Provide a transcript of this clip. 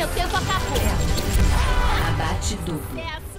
Seu tempo acabou. Abate duplo. É